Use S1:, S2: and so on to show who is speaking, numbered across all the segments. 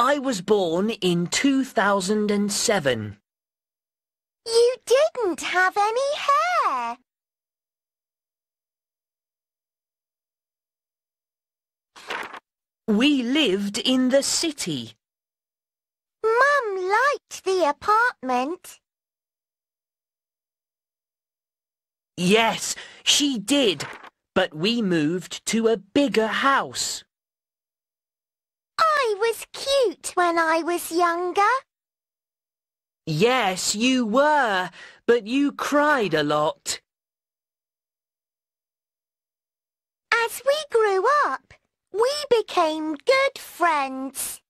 S1: I was born in 2007.
S2: You didn't have any hair.
S1: We lived in the city.
S2: Mum liked the apartment.
S1: Yes, she did, but we moved to a bigger house.
S2: I was cute when I was younger.
S1: Yes, you were, but you cried a lot.
S2: As we grew up, we became good friends.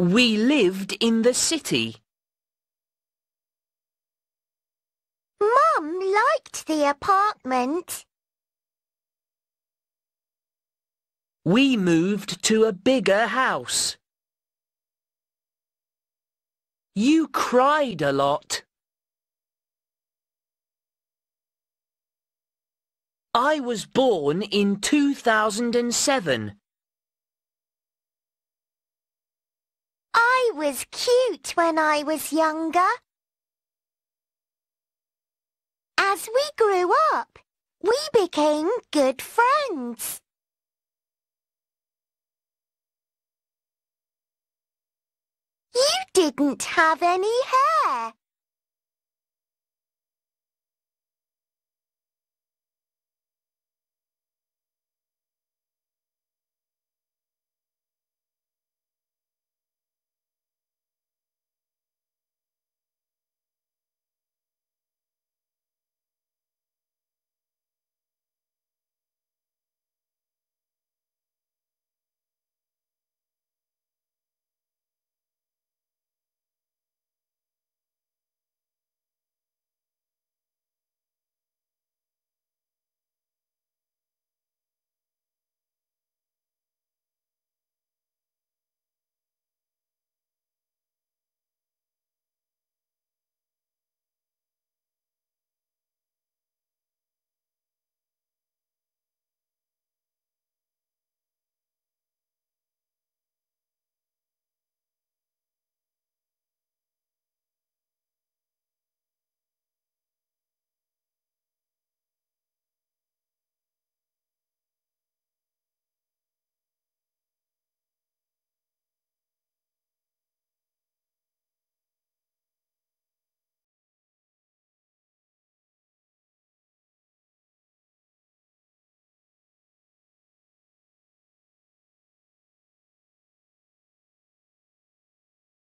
S1: We lived in the city.
S2: Mum liked the apartment.
S1: We moved to a bigger house. You cried a lot. I was born in 2007.
S2: I was cute when I was younger. As we grew up, we became good friends. You didn't have any hair.